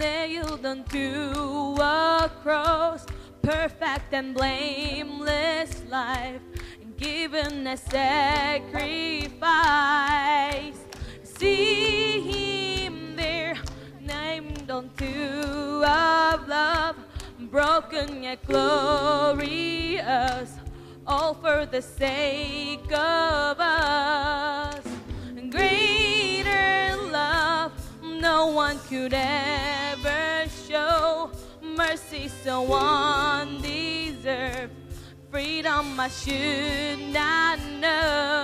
nailed unto a cross, perfect and blameless life, and given as sacrifice. See him there, named unto of love, broken yet glorious, all for the sake of us. Greater love no one could ever. Mercy so undeserved, freedom I should not know.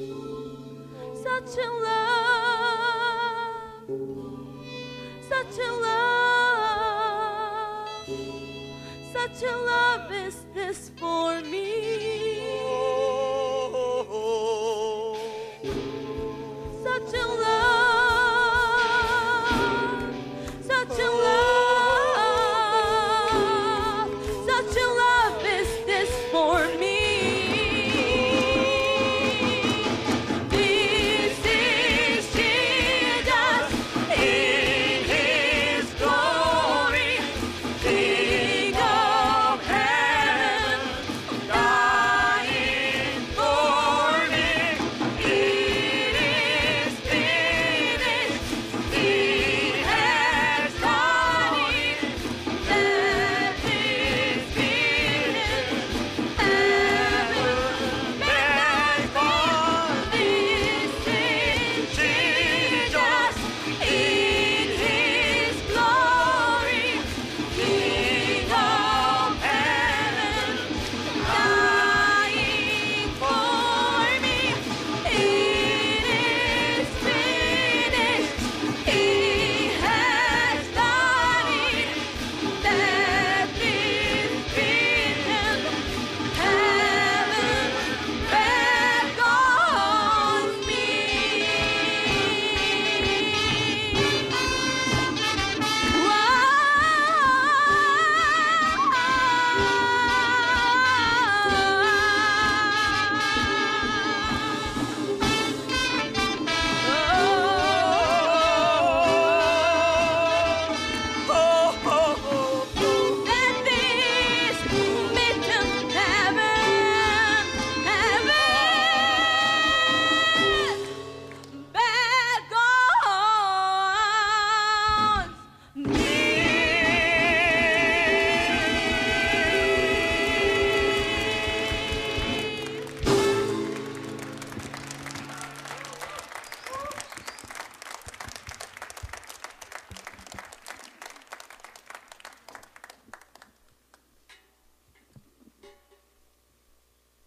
Such a love, such a love, such a love is this for.